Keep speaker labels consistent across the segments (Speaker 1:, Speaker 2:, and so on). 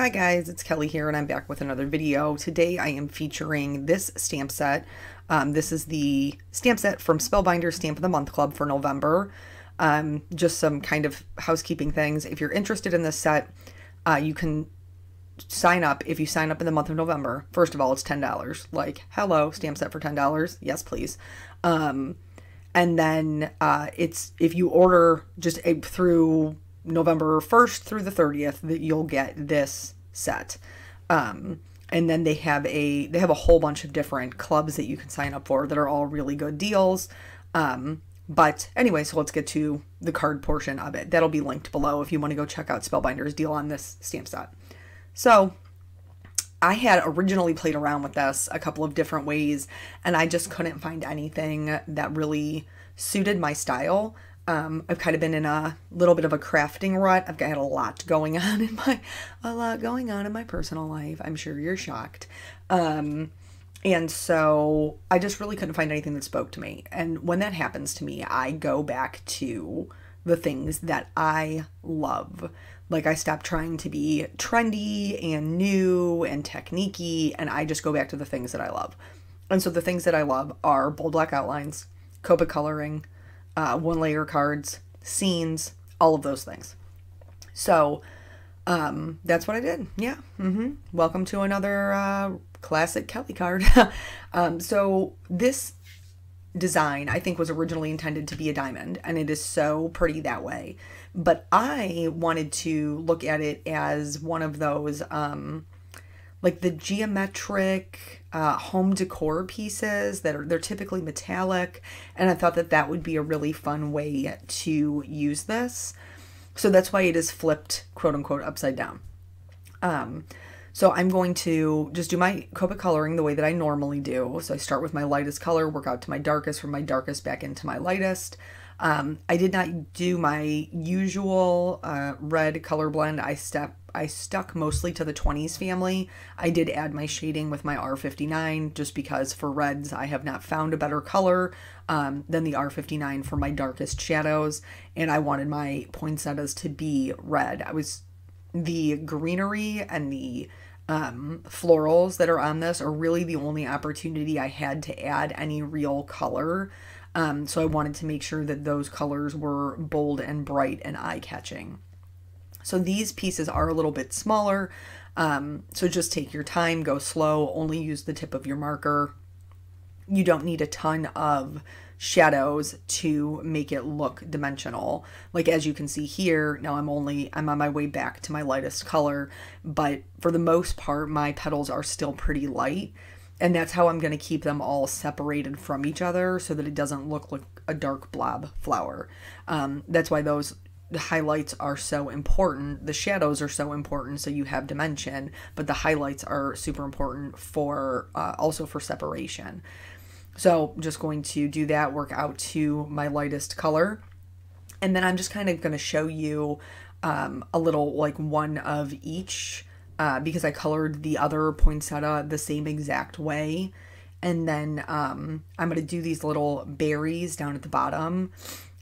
Speaker 1: Hi guys, it's Kelly here and I'm back with another video. Today I am featuring this stamp set. Um, this is the stamp set from Spellbinders Stamp of the Month Club for November. Um, just some kind of housekeeping things. If you're interested in this set, uh, you can sign up if you sign up in the month of November. First of all, it's $10. Like, hello, stamp set for $10. Yes, please. Um, and then uh, it's if you order just a, through November 1st through the 30th that you'll get this set. Um, and then they have a they have a whole bunch of different clubs that you can sign up for that are all really good deals. Um, but anyway, so let's get to the card portion of it. That'll be linked below if you want to go check out Spellbinder's deal on this stamp set. So I had originally played around with this a couple of different ways, and I just couldn't find anything that really suited my style. Um, I've kind of been in a little bit of a crafting rut. I've got a lot going on in my, a lot going on in my personal life. I'm sure you're shocked. Um, and so I just really couldn't find anything that spoke to me. And when that happens to me, I go back to the things that I love. Like I stop trying to be trendy and new and techniquey, and I just go back to the things that I love. And so the things that I love are bold black outlines, Copic coloring, uh, one layer cards, scenes, all of those things. So um, that's what I did. Yeah. Mm-hmm. Welcome to another uh, classic Kelly card. um, so this design I think was originally intended to be a diamond and it is so pretty that way. But I wanted to look at it as one of those um, like the geometric uh, home decor pieces that are they're typically metallic and i thought that that would be a really fun way to use this. So that's why it is flipped quote unquote upside down. Um, so i'm going to just do my copic coloring the way that i normally do. So i start with my lightest color work out to my darkest from my darkest back into my lightest um, I did not do my usual uh, red color blend. I step I stuck mostly to the 20s family. I did add my shading with my R59 just because for reds I have not found a better color um, than the R59 for my darkest shadows and I wanted my poinsettias to be red. I was the greenery and the um, florals that are on this are really the only opportunity I had to add any real color. Um, so I wanted to make sure that those colors were bold and bright and eye-catching. So these pieces are a little bit smaller. Um, so just take your time, go slow, only use the tip of your marker. You don't need a ton of shadows to make it look dimensional. Like as you can see here, now I'm only, I'm on my way back to my lightest color, but for the most part, my petals are still pretty light. And that's how I'm going to keep them all separated from each other so that it doesn't look like a dark blob flower. Um, that's why those highlights are so important. The shadows are so important, so you have dimension, but the highlights are super important for uh, also for separation. So just going to do that, work out to my lightest color. And then I'm just kind of going to show you um, a little like one of each uh, because I colored the other poinsettia the same exact way. And then um, I'm going to do these little berries down at the bottom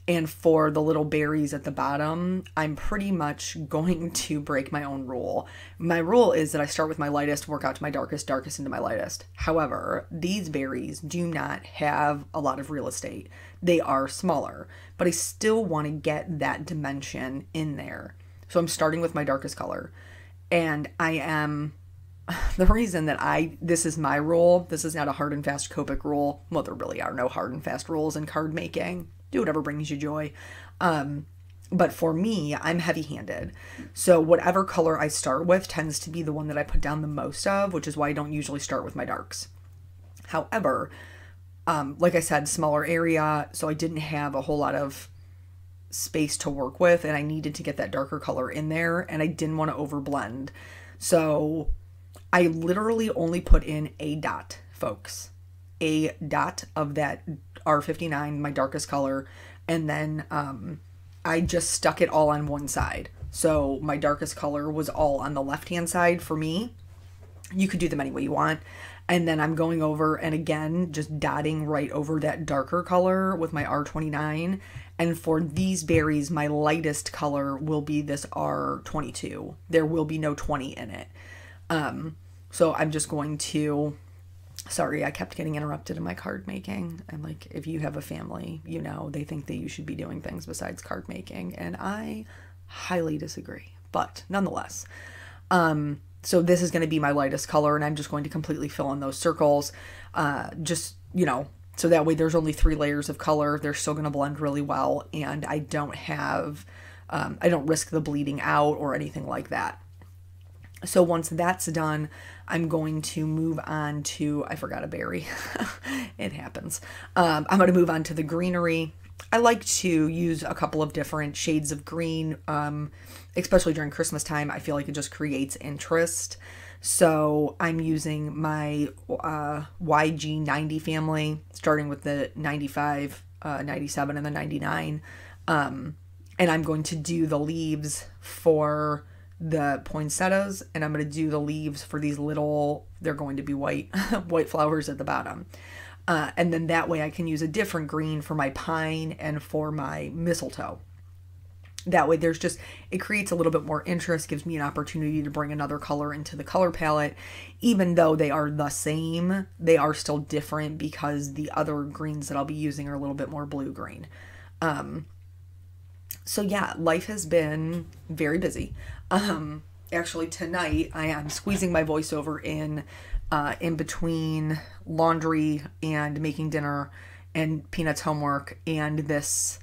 Speaker 1: and for the little berries at the bottom, I'm pretty much going to break my own rule. My rule is that I start with my lightest, work out to my darkest, darkest into my lightest. However, these berries do not have a lot of real estate. They are smaller, but I still want to get that dimension in there. So I'm starting with my darkest color. And I am the reason that I this is my rule, this is not a hard and fast Copic rule. Well, there really are no hard and fast rules in card making do whatever brings you joy. Um, but for me, I'm heavy handed. So whatever color I start with tends to be the one that I put down the most of, which is why I don't usually start with my darks. However, um, like I said, smaller area, so I didn't have a whole lot of space to work with, and I needed to get that darker color in there, and I didn't want to overblend. So I literally only put in a dot, folks. A dot of that R59, my darkest color, and then um, I just stuck it all on one side. So my darkest color was all on the left-hand side for me. You could do them any way you want. And then I'm going over and again, just dotting right over that darker color with my R29 And for these berries, my lightest color will be this R22. There will be no 20 in it. Um, so I'm just going to sorry i kept getting interrupted in my card making and like if you have a family you know they think that you should be doing things besides card making and i highly disagree but nonetheless um so this is going to be my lightest color and i'm just going to completely fill in those circles uh just you know so that way there's only three layers of color they're still going to blend really well and i don't have um, i don't risk the bleeding out or anything like that so once that's done, I'm going to move on to, I forgot a berry. it happens. Um, I'm going to move on to the greenery. I like to use a couple of different shades of green, um, especially during Christmas time. I feel like it just creates interest. So I'm using my uh, YG90 family, starting with the 95, uh, 97, and the 99. Um, and I'm going to do the leaves for the poinsettias and I'm going to do the leaves for these little they're going to be white white flowers at the bottom. Uh, and then that way I can use a different green for my pine and for my mistletoe. That way there's just it creates a little bit more interest, gives me an opportunity to bring another color into the color palette. Even though they are the same, they are still different because the other greens that I'll be using are a little bit more blue green. Um, so yeah, life has been very busy. Um, actually tonight I am squeezing my voiceover in uh, in between laundry and making dinner and Peanut's homework and this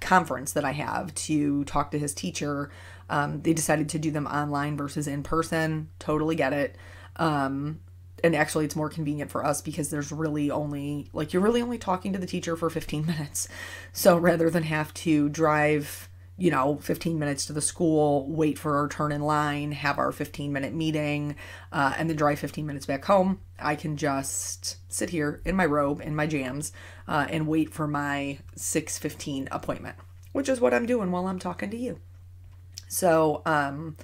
Speaker 1: conference that I have to talk to his teacher. Um, they decided to do them online versus in person. Totally get it. Um, and actually it's more convenient for us because there's really only like you're really only talking to the teacher for 15 minutes so rather than have to drive you know 15 minutes to the school wait for our turn in line have our 15 minute meeting uh, and then drive 15 minutes back home i can just sit here in my robe in my jams uh, and wait for my 6.15 appointment which is what i'm doing while i'm talking to you so um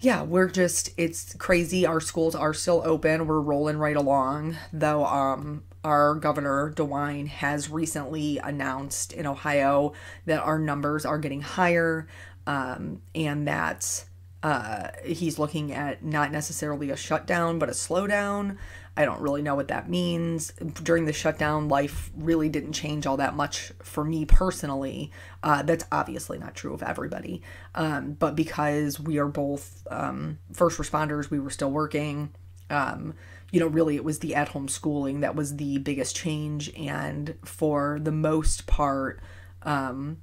Speaker 1: yeah, we're just it's crazy. Our schools are still open. We're rolling right along. Though um our governor DeWine has recently announced in Ohio that our numbers are getting higher um and that uh he's looking at not necessarily a shutdown but a slowdown. I don't really know what that means. During the shutdown, life really didn't change all that much for me personally. Uh, that's obviously not true of everybody. Um, but because we are both um, first responders, we were still working. Um, you know, really, it was the at home schooling that was the biggest change. And for the most part, um,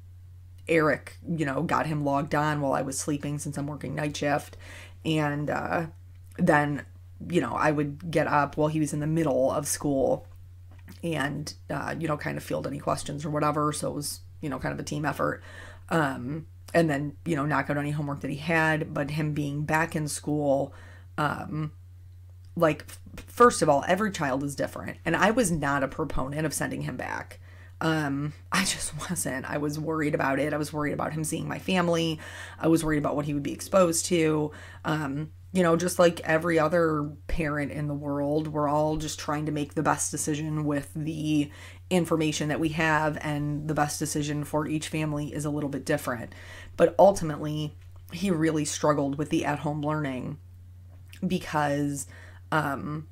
Speaker 1: Eric, you know, got him logged on while I was sleeping since I'm working night shift. And uh, then you know, I would get up while he was in the middle of school and, uh, you know, kind of field any questions or whatever. So it was, you know, kind of a team effort. Um, and then, you know, knock out any homework that he had. But him being back in school, um, like, first of all, every child is different. And I was not a proponent of sending him back. Um, I just wasn't. I was worried about it. I was worried about him seeing my family. I was worried about what he would be exposed to. Um, you know, just like every other parent in the world, we're all just trying to make the best decision with the information that we have, and the best decision for each family is a little bit different. But ultimately, he really struggled with the at home learning because um,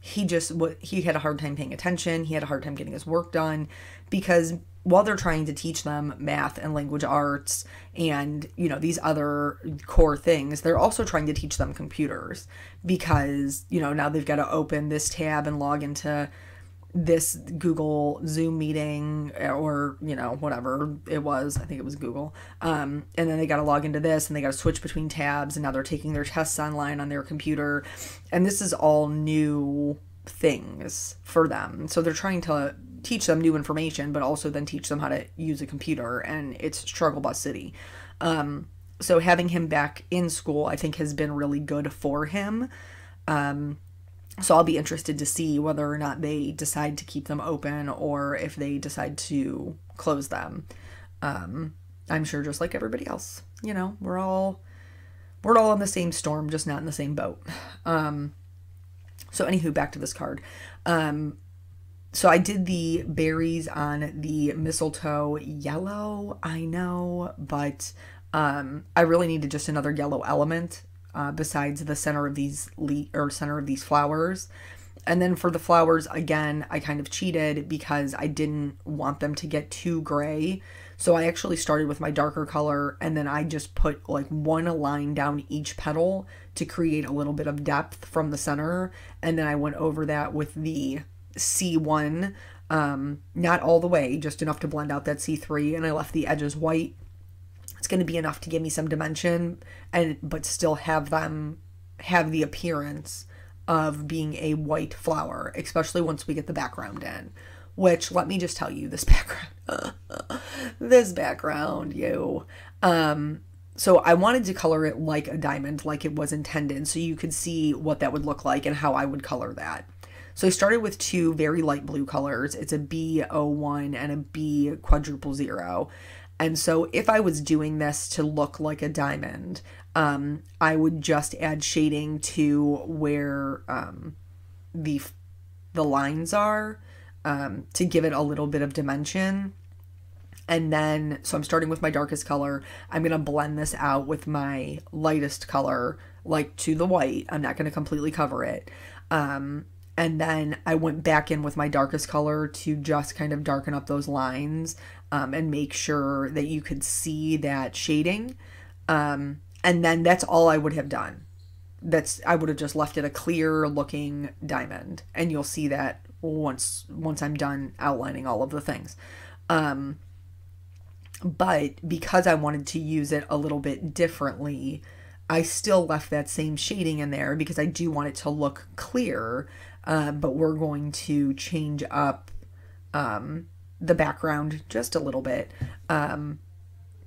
Speaker 1: he just what he had a hard time paying attention. He had a hard time getting his work done because while they're trying to teach them math and language arts and you know these other core things they're also trying to teach them computers because you know now they've got to open this tab and log into this Google Zoom meeting or you know whatever it was I think it was Google um, and then they got to log into this and they got to switch between tabs and now they're taking their tests online on their computer and this is all new things for them so they're trying to teach them new information, but also then teach them how to use a computer. And it's struggle bus city. Um, so having him back in school, I think, has been really good for him. Um, so I'll be interested to see whether or not they decide to keep them open or if they decide to close them. Um, I'm sure just like everybody else, you know, we're all we're all in the same storm, just not in the same boat. Um, so anywho, back to this card. Um, so I did the berries on the mistletoe yellow, I know, but um, I really needed just another yellow element uh, besides the center of these le- or center of these flowers. And then for the flowers, again, I kind of cheated because I didn't want them to get too gray. So I actually started with my darker color and then I just put like one line down each petal to create a little bit of depth from the center. And then I went over that with the C1, um, not all the way, just enough to blend out that C3. And I left the edges white. It's going to be enough to give me some dimension and but still have them have the appearance of being a white flower, especially once we get the background in. Which let me just tell you, this background, this background, you. Um, so I wanted to color it like a diamond, like it was intended, so you could see what that would look like and how I would color that. So I started with two very light blue colors. It's a B01 and a B quadruple zero. And so if I was doing this to look like a diamond, um, I would just add shading to where um, the the lines are um, to give it a little bit of dimension. And then, so I'm starting with my darkest color. I'm going to blend this out with my lightest color, like to the white. I'm not going to completely cover it. Um, and then I went back in with my darkest color to just kind of darken up those lines um, and make sure that you could see that shading. Um, and then that's all I would have done. That's I would have just left it a clear looking diamond, and you'll see that once once I'm done outlining all of the things. Um, but because I wanted to use it a little bit differently, I still left that same shading in there because I do want it to look clear. Uh, but we're going to change up um, the background just a little bit. Um,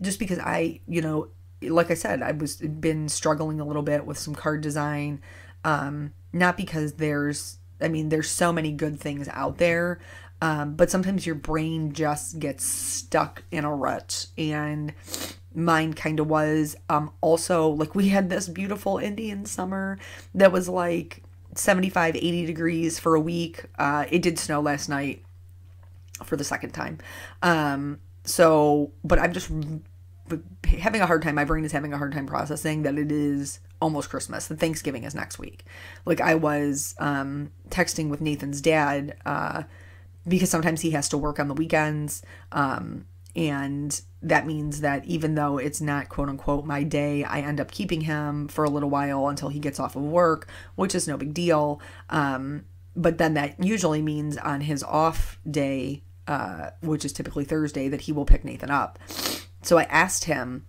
Speaker 1: just because I, you know, like I said, I was been struggling a little bit with some card design. Um, not because there's, I mean, there's so many good things out there, um, but sometimes your brain just gets stuck in a rut, and mine kind of was. Um, also, like we had this beautiful Indian summer that was like 75, 80 degrees for a week. Uh, it did snow last night for the second time. Um, so, but I'm just having a hard time. My brain is having a hard time processing that it is almost Christmas. The Thanksgiving is next week. Like I was um, texting with Nathan's dad uh, because sometimes he has to work on the weekends. Um, and that means that even though it's not quote unquote my day, I end up keeping him for a little while until he gets off of work, which is no big deal. Um, but then that usually means on his off day, uh, which is typically Thursday, that he will pick Nathan up. So I asked him,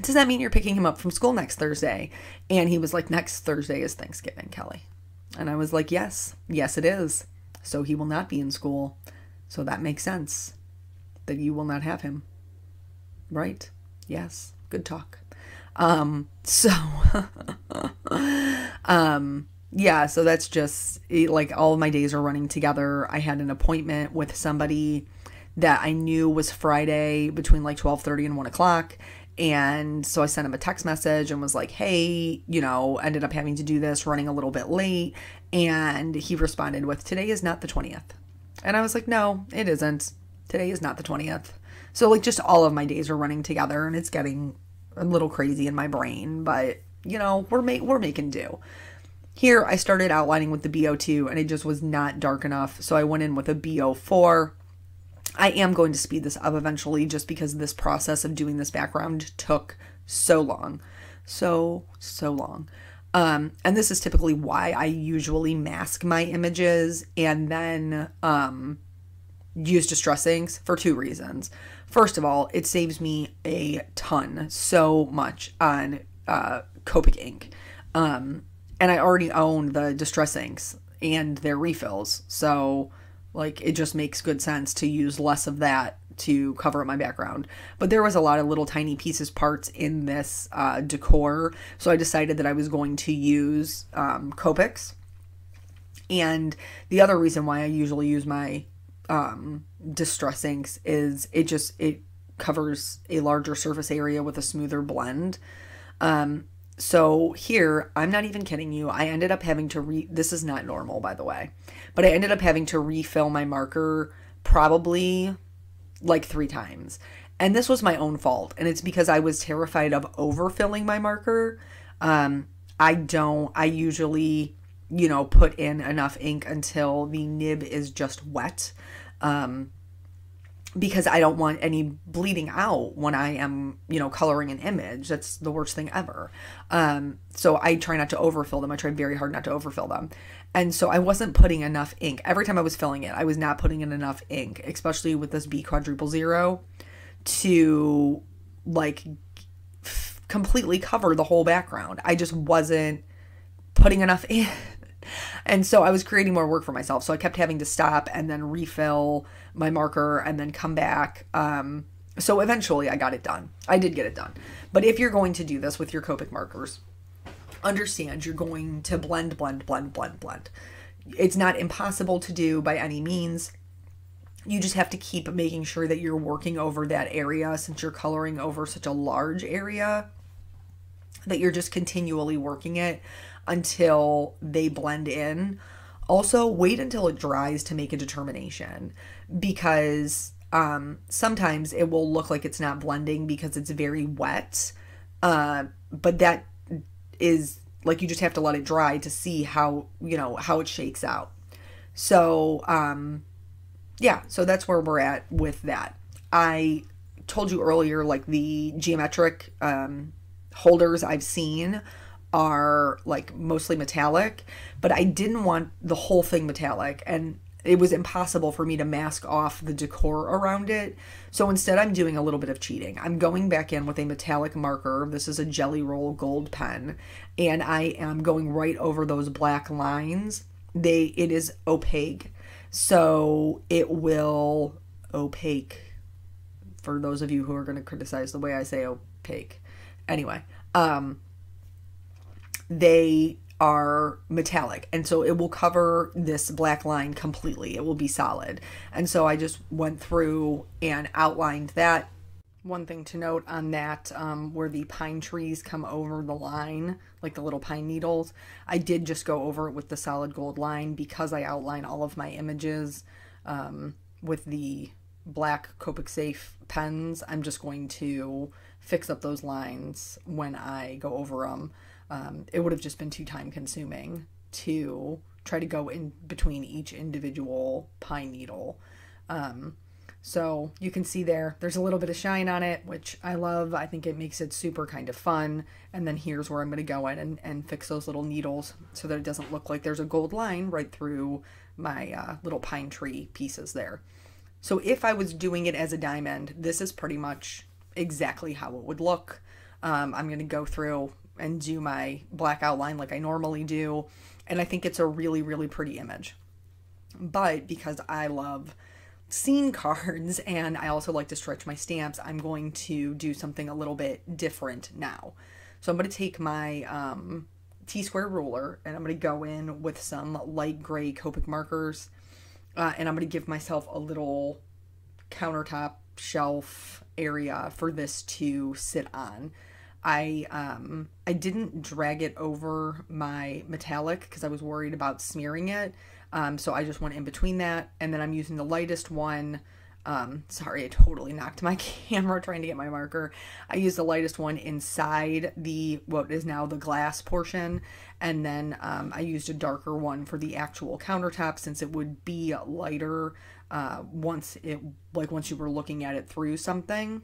Speaker 1: Does that mean you're picking him up from school next Thursday? And he was like, Next Thursday is Thanksgiving, Kelly. And I was like, Yes, yes, it is. So he will not be in school. So that makes sense that you will not have him. Right? Yes. Good talk. Um, so, um, yeah, so that's just like all my days are running together. I had an appointment with somebody that I knew was Friday between like 12:30 and 1 o'clock. And so I sent him a text message and was like, hey, you know, ended up having to do this, running a little bit late. And he responded with, today is not the 20th. And I was like, no, it isn't. Today is not the 20th. So, like, just all of my days are running together and it's getting a little crazy in my brain, but, you know, we're, ma- we're making do. Here, I started outlining with the B02 and it just was not dark enough. So I went in with a B04 I am going to speed this up eventually just because this process of doing this background took so long. So, so long. Um, and this is typically why I usually mask my images and then um, use distress inks for two reasons. First of all, it saves me a ton, so much on uh, Copic ink. Um, and I already own the distress inks and their refills. So like it just makes good sense to use less of that to cover up my background. But there was a lot of little tiny pieces, parts in this uh, decor. So I decided that I was going to use um, Copics. And the other reason why I usually use my um, distress inks is it just, it covers a larger surface area with a smoother blend. Um, so here, I'm not even kidding you. I ended up having to re this is not normal by the way. But I ended up having to refill my marker probably like 3 times. And this was my own fault. And it's because I was terrified of overfilling my marker. Um I don't I usually, you know, put in enough ink until the nib is just wet. Um because I don't want any bleeding out when I am, you know, coloring an image. That's the worst thing ever. Um, so I try not to overfill them. I try very hard not to overfill them. And so I wasn't putting enough ink. Every time I was filling it, I was not putting in enough ink, especially with this B quadruple zero to like completely cover the whole background. I just wasn't putting enough in. And so I was creating more work for myself. So I kept having to stop and then refill my marker and then come back. Um, so eventually I got it done. I did get it done. But if you're going to do this with your Copic markers, understand you're going to blend, blend, blend, blend, blend. It's not impossible to do by any means. You just have to keep making sure that you're working over that area since you're coloring over such a large area that you're just continually working it until they blend in. Also, wait until it dries to make a determination because um, sometimes it will look like it's not blending because it's very wet. Uh, but that is like you just have to let it dry to see how, you know, how it shakes out. So, um, yeah, so that's where we're at with that. I told you earlier, like the geometric um, holders I've seen are like mostly metallic, but I didn't want the whole thing metallic and it was impossible for me to mask off the decor around it. So instead, I'm doing a little bit of cheating. I'm going back in with a metallic marker. This is a Gelly Roll gold pen, and I am going right over those black lines. They it is opaque, so it will opaque. For those of you who are going to criticize the way I say opaque, anyway, um, they are metallic. And so it will cover this black line completely. It will be solid. And so i just went through and outlined that. One thing to note on that um, where the pine trees come over the line like the little pine needles i did just go over it with the solid gold line because i outline all of my images um, with the black copic safe pens. I'm just going to fix up those lines when i go over them um, it would have just been too time consuming to try to go in between each individual pine needle. Um, so you can see there, there's a little bit of shine on it, which I love. I think it makes it super kind of fun. And then here's where I'm going to go in and, and fix those little needles so that it doesn't look like there's a gold line right through my uh, little pine tree pieces there. So if I was doing it as a diamond, this is pretty much exactly how it would look. Um, I'm going to go through and do my black outline like I normally do. And I think it's a really, really pretty image. But because I love scene cards and I also like to stretch my stamps, I'm going to do something a little bit different now. So I'm going to take my um, T-square ruler and I'm going to go in with some light gray Copic markers uh, and I'm going to give myself a little countertop shelf area for this to sit on. I um I didn't drag it over my metallic because I was worried about smearing it. Um, so I just went in between that, and then I'm using the lightest one. Um, sorry, I totally knocked my camera trying to get my marker. I used the lightest one inside the what is now the glass portion, and then um, I used a darker one for the actual countertop since it would be lighter uh, once it like once you were looking at it through something.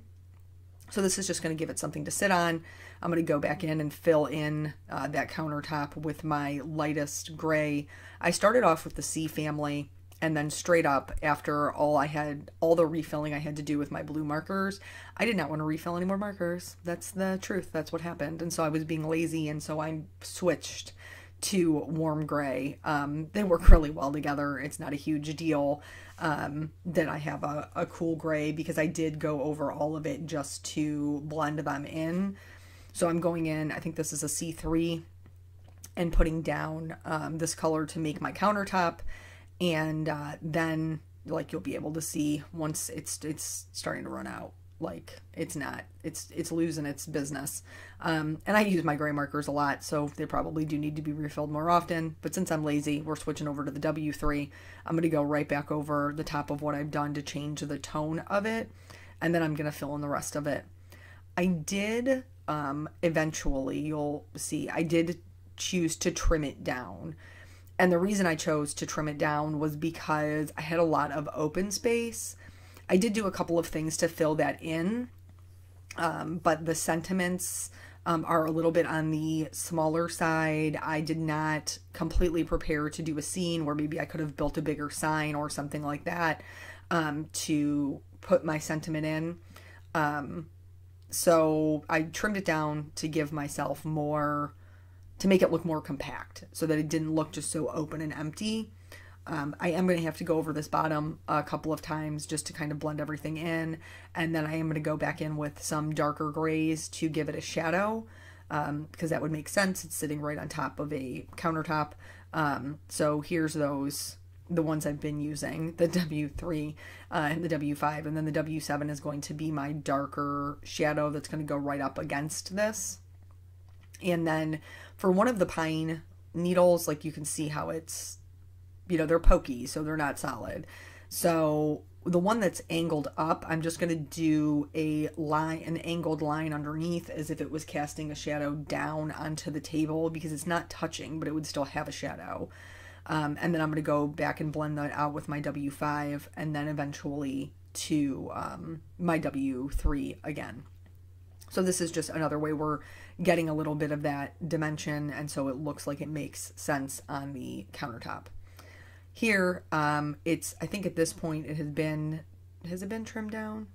Speaker 1: So this is just going to give it something to sit on. I'm going to go back in and fill in uh, that countertop with my lightest gray. I started off with the C family and then straight up after all I had, all the refilling I had to do with my blue markers, I did not want to refill any more markers. That's the truth. That's what happened. And so I was being lazy and so I switched to warm gray. Um, they work really well together. It's not a huge deal um, that I have a, a cool gray because I did go over all of it just to blend them in. So I'm going in, I think this is a C3, and putting down um, this color to make my countertop. And uh, then like you'll be able to see once it's it's starting to run out like it's not it's it's losing its business. Um, and i use my gray markers a lot so they probably do need to be refilled more often. But since i'm lazy we're switching over to the w3 i'm going to go right back over the top of what i've done to change the tone of it and then i'm going to fill in the rest of it. I did um, eventually you'll see i did choose to trim it down. And the reason i chose to trim it down was because i had a lot of open space I did do a couple of things to fill that in, um, but the sentiments um, are a little bit on the smaller side. I did not completely prepare to do a scene where maybe I could have built a bigger sign or something like that um, to put my sentiment in. Um, so I trimmed it down to give myself more, to make it look more compact so that it didn't look just so open and empty. Um, I am going to have to go over this bottom a couple of times just to kind of blend everything in. And then I am going to go back in with some darker grays to give it a shadow um, because that would make sense. It's sitting right on top of a countertop. Um, so here's those, the ones I've been using, the W3 uh, and the W5. And then the W7 is going to be my darker shadow that's going to go right up against this. And then for one of the pine needles, like you can see how it's you know, they're pokey, so they're not solid. So the one that's angled up, I'm just going to do a line, an angled line underneath as if it was casting a shadow down onto the table because it's not touching, but it would still have a shadow. Um, and then I'm going to go back and blend that out with my W5 and then eventually to um, my W3 again. So this is just another way we're getting a little bit of that dimension and so it looks like it makes sense on the countertop. Here, um, it's, I think at this point it has been, has it been trimmed down?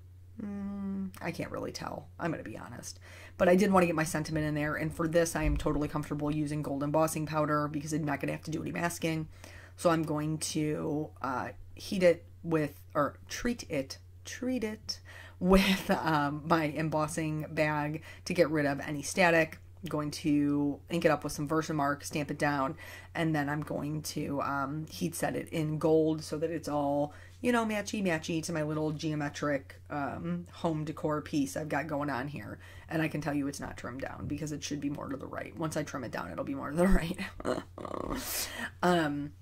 Speaker 1: Mm, I can't really tell. I'm going to be honest. But I did want to get my sentiment in there. And for this, I am totally comfortable using gold embossing powder because I'm not going to have to do any masking. So I'm going to uh, heat it with, or treat it, treat it with um, my embossing bag to get rid of any static going to ink it up with some Versamark, stamp it down, and then I'm going to um, heat set it in gold so that it's all, you know, matchy matchy to my little geometric um, home decor piece I've got going on here. And I can tell you it's not trimmed down because it should be more to the right. Once I trim it down, it'll be more to the right. um,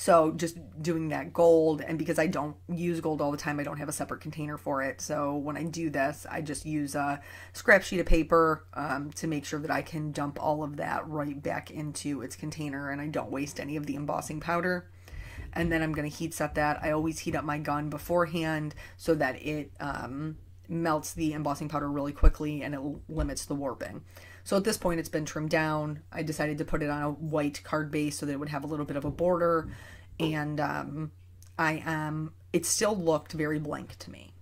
Speaker 1: so just doing that gold, and because I don't use gold all the time, I don't have a separate container for it. So when I do this, I just use a scrap sheet of paper um, to make sure that I can dump all of that right back into its container and I don't waste any of the embossing powder and then I'm going to heat set that. I always heat up my gun beforehand so that it um, melts the embossing powder really quickly and it limits the warping. So at this point it's been trimmed down. I decided to put it on a white card base so that it would have a little bit of a border and um, I am, it still looked very blank to me.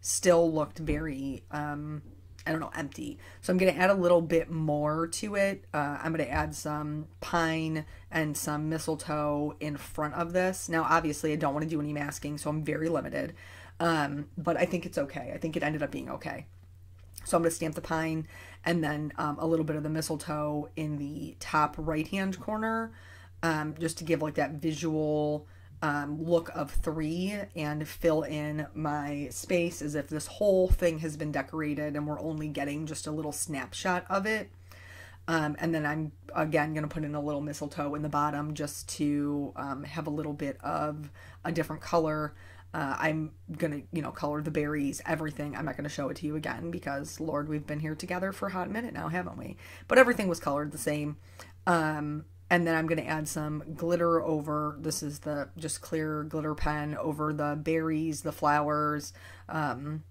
Speaker 1: Still looked very, um, I don't know, empty. So I'm going to add a little bit more to it. Uh, I'm going to add some pine and some mistletoe in front of this. Now, obviously, I don't want to do any masking, so I'm very limited. Um, but I think it's okay. I think it ended up being okay. So I'm going to stamp the pine and then um, a little bit of the mistletoe in the top right hand corner um, just to give like that visual um, look of three and fill in my space as if this whole thing has been decorated and we're only getting just a little snapshot of it. Um, and then I'm again going to put in a little mistletoe in the bottom just to um, have a little bit of a different color. Uh, I'm to, you know, color the berries, everything. I'm not to show it to you again because, Lord, we've been here together for a hot minute now, haven't we? But everything was colored the same. Um, and then I'm to add some glitter over, this is the just clear glitter pen over the berries, the flowers, um,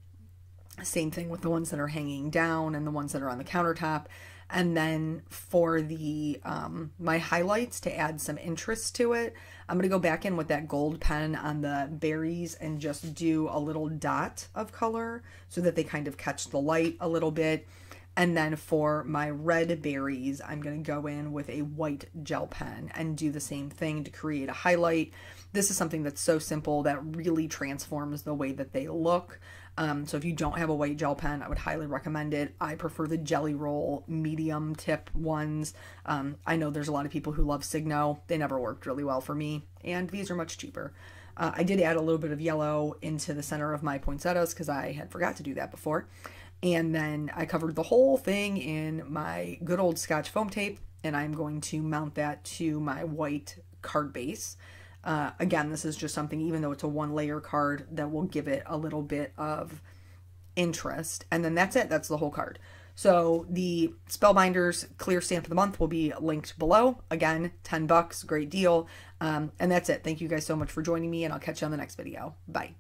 Speaker 1: same thing with the ones that are hanging down and the ones that are on the countertop. And then for the um, my highlights to add some interest to it, I'm going to go back in with that gold pen on the berries and just do a little dot of color so that they kind of catch the light a little bit. And then for my red berries, I'm going to go in with a white gel pen and do the same thing to create a highlight. This is something that's so simple that really transforms the way that they look. Um, so if you don't have a white gel pen, I would highly recommend it. I prefer the Gelly Roll medium tip ones. Um, I know there's a lot of people who love Signo. They never worked really well for me, and these are much cheaper. Uh, I did add a little bit of yellow into the center of my poinsettias because I had forgot to do that before. And then I covered the whole thing in my good old scotch foam tape and I'm going to mount that to my white card base. Uh, again, this is just something, even though it's a one layer card, that will give it a little bit of interest. And then that's it, that's the whole card. So the Spellbinders Clear Stamp of the Month will be linked below. Again, 10 bucks, great deal. Um, and that's it. Thank you guys so much for joining me, and I'll catch you on the next video. Bye.